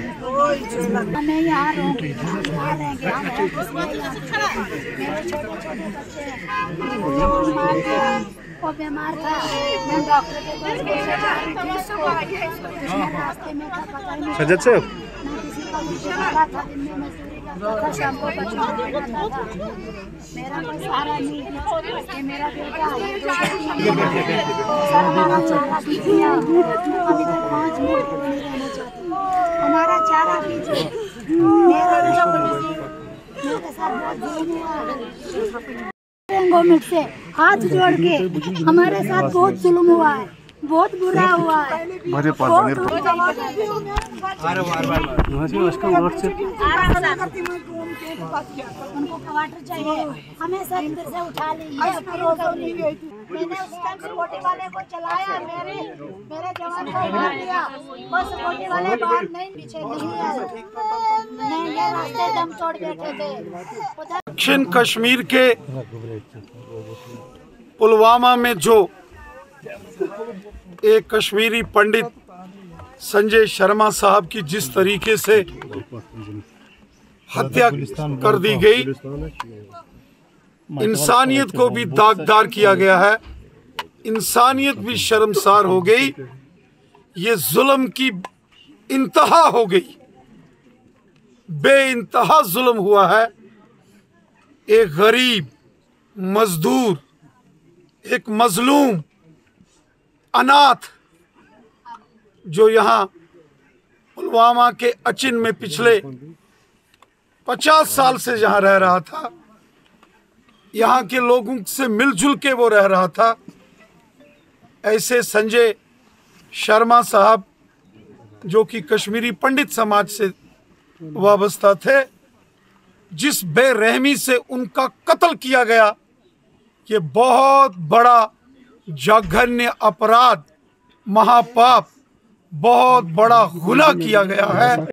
हम यहाँ? वो बीमार था। मैं डॉक्टर के पास रास्ते में था पता ही? नहीं सजद था दिन में मजदूरी शाम को था। मेरा कोई सहारा नहीं हमारा चारा दीजिए अभी तक पाँच मिनट को नहीं रहना चाहती हमारा चारा दीजिए मेरा साथ हाथ जोड़ के हमारे साथ बहुत जुल्म हुआ है। बहुत बुरा हुआ है। माझे पास बहुत बनेर उनको क्वार्टर चाहिए। हमें सर से उठा ली। ये अप्रोच नहीं मैंने उस टाइम सिक्योरिटी वाले को चलाया मेरे मेरे जवान को मार दिया। वो सिक्योरिटी वाले बाहर नहीं पीछे नहीं आए। ये रास्ते दम तोड़ बैठे थे। दक्षिण कश्मीर के पुलवामा में जो एक कश्मीरी पंडित संजय शर्मा साहब की जिस तरीके से हत्या कर दी गई, इंसानियत को भी दागदार किया गया है। इंसानियत भी शर्मसार हो गई। ये जुल्म की इंतहा हो गई। बे इंतहा जुल्म हुआ है। एक गरीब, मजदूर, एक मजलूम अनाथ जो यहाँ पुलवामा के अचिन में पिछले पचास साल से जहाँ रह रहा था, यहाँ के लोगों से मिलजुल के वो रह रहा था, ऐसे संजय शर्मा साहब जो कि कश्मीरी पंडित समाज से वाबस्ता थे, जिस बेरहमी से उनका कत्ल किया गया, ये बहुत बड़ा जघन्य अपराध महापाप बहुत बड़ा गुना किया गया है।